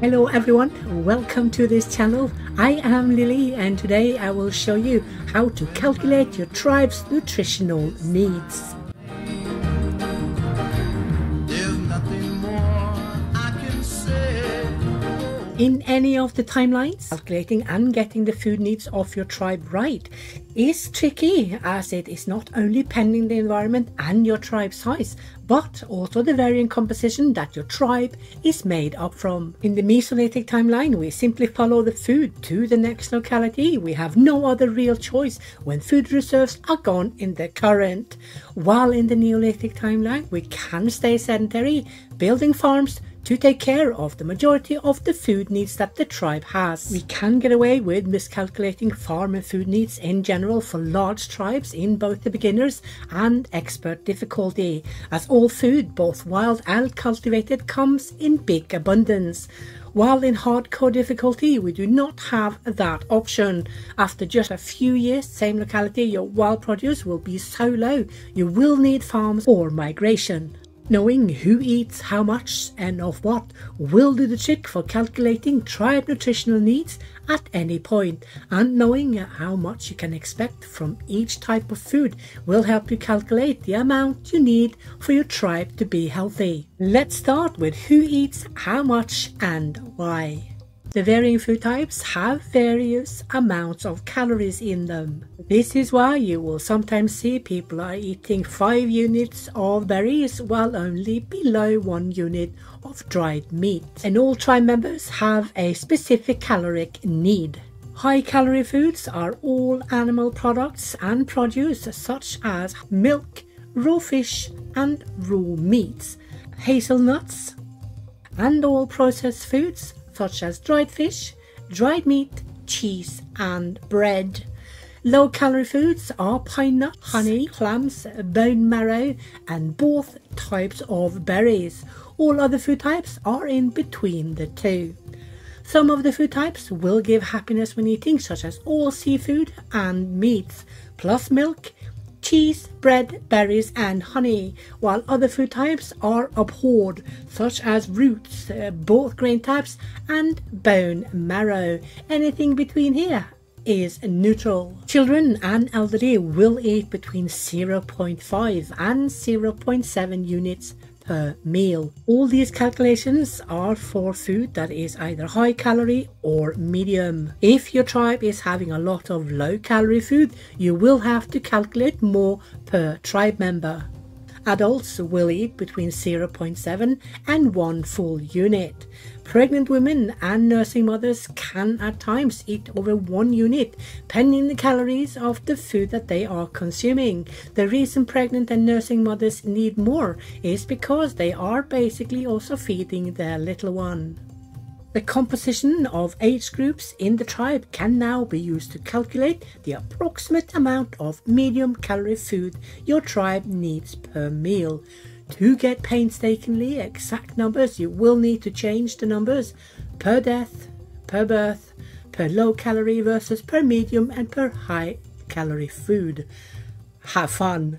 Hello everyone, welcome to this channel. I am Lilly and today I will show you how to calculate your tribe's nutritional needs. in any of the timelines. Calculating and getting the food needs of your tribe right is tricky as it is not only pending the environment and your tribe size, but also the varying composition that your tribe is made up from. In the Mesolithic timeline, we simply follow the food to the next locality. We have no other real choice when food reserves are gone in the current. While in the Neolithic timeline, we can stay sedentary, building farms, to take care of the majority of the food needs that the tribe has. We can get away with miscalculating farm and food needs in general for large tribes in both the beginners and expert difficulty, as all food, both wild and cultivated, comes in big abundance. While in hardcore difficulty, we do not have that option. After just a few years, same locality, your wild produce will be so low, you will need farms or migration. Knowing who eats how much and of what will do the trick for calculating tribe nutritional needs at any point, and knowing how much you can expect from each type of food will help you calculate the amount you need for your tribe to be healthy. Let's start with who eats how much and why. The varying food types have various amounts of calories in them. This is why you will sometimes see people are eating 5 units of berries while only below 1 unit of dried meat. And all tribe members have a specific caloric need. High calorie foods are all animal products and produce such as milk, raw fish and raw meats, hazelnuts, and all processed foods such as dried fish, dried meat, cheese, and bread. Low calorie foods are pine nuts, honey, clams, bone marrow, and both types of berries. All other food types are in between the two. Some of the food types will give happiness when eating, such as all seafood and meats, plus milk, cheese, bread, berries, and honey, while other food types are abhorred, such as roots, uh, both grain types, and bone marrow. Anything between here is neutral. Children and elderly will eat between 0.5 and 0.7 units per meal. All these calculations are for food that is either high calorie or medium. If your tribe is having a lot of low calorie food, you will have to calculate more per tribe member. Adults will eat between 0.7 and 1 full unit. Pregnant women and nursing mothers can at times eat over one unit, pending the calories of the food that they are consuming. The reason pregnant and nursing mothers need more is because they are basically also feeding their little one. The composition of age groups in the tribe can now be used to calculate the approximate amount of medium calorie food your tribe needs per meal. To get painstakingly exact numbers, you will need to change the numbers per death, per birth, per low calorie versus per medium and per high calorie food. Have fun!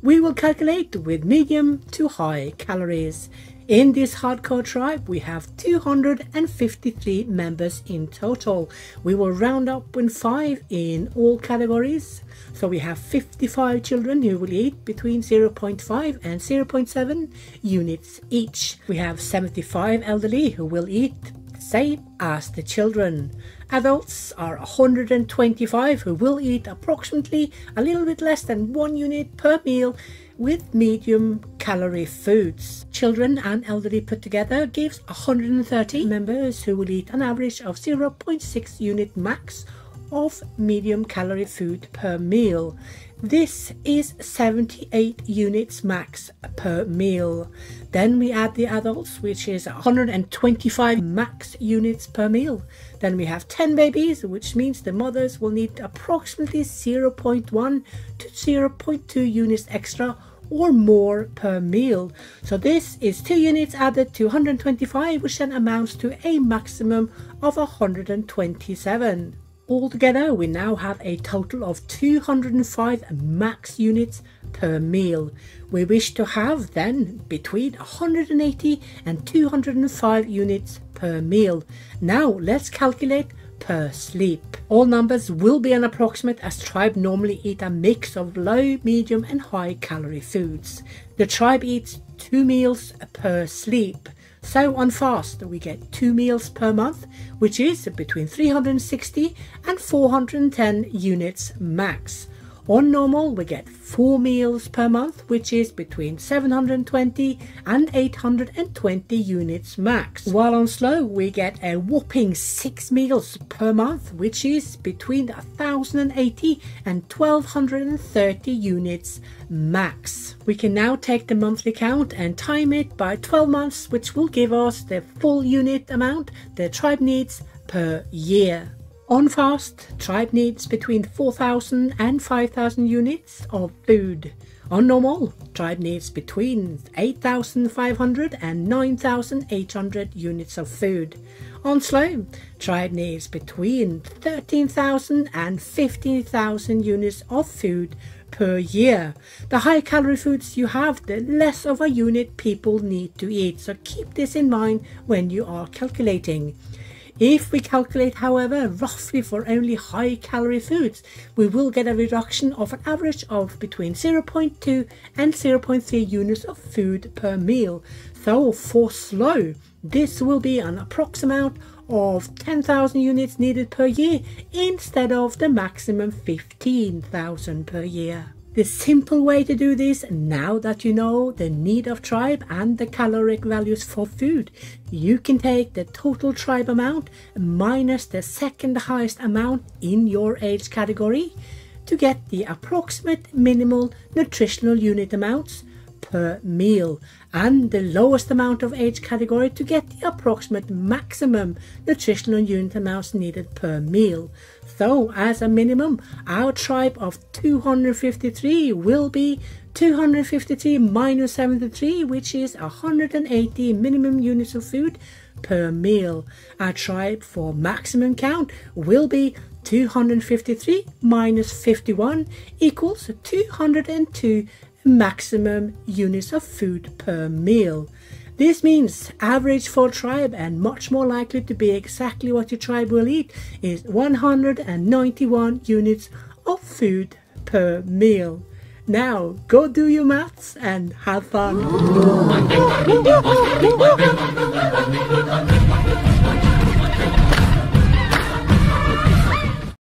We will calculate with medium to high calories. In this hardcore tribe, we have 253 members in total. We will round up with 5 in all categories. So we have 55 children who will eat between 0.5 and 0.7 units each. We have 75 elderly who will eat the same as the children. Adults are 125 who will eat approximately a little bit less than 1 unit per meal with medium calorie foods. Children and elderly put together gives 130 members who will eat an average of 0.6 unit max of medium calorie food per meal. This is 78 units max per meal. Then we add the adults, which is 125 max units per meal. Then we have 10 babies, which means the mothers will need approximately 0.1 to 0.2 units extra or more per meal. So this is 2 units added to 125, which then amounts to a maximum of 127. Altogether, we now have a total of 205 max units per meal. We wish to have then between 180 and 205 units per meal. Now let's calculate per sleep. All numbers will be an approximate as tribe normally eat a mix of low, medium and high calorie foods. The tribe eats two meals per sleep. So on fast we get two meals per month which is between 360 and 410 units max. On normal, we get 4 meals per month, which is between 720 and 820 units max. While on slow, we get a whopping 6 meals per month, which is between 1080 and 1230 units max. We can now take the monthly count and time it by 12 months, which will give us the full unit amount the tribe needs per year. On fast, tribe needs between 4,000 and 5,000 units of food. On normal, tribe needs between 8,500 and 9,800 units of food. On slow, tribe needs between 13,000 and 15,000 units of food per year. The higher calorie foods you have, the less of a unit people need to eat. So keep this in mind when you are calculating. If we calculate, however, roughly for only high calorie foods, we will get a reduction of an average of between 0.2 and 0.3 units of food per meal. So for slow, this will be an approximate of 10,000 units needed per year instead of the maximum 15,000 per year. The simple way to do this, now that you know the need of tribe and the caloric values for food, you can take the total tribe amount minus the second highest amount in your age category to get the approximate minimal nutritional unit amounts per meal and the lowest amount of age category to get the approximate maximum nutritional unit amounts needed per meal. So, as a minimum, our tribe of 253 will be 253 minus 73, which is 180 minimum units of food per meal. Our tribe for maximum count will be 253 minus 51 equals 202 maximum units of food per meal. This means average for tribe and much more likely to be exactly what your tribe will eat is 191 units of food per meal. Now go do your maths and have fun.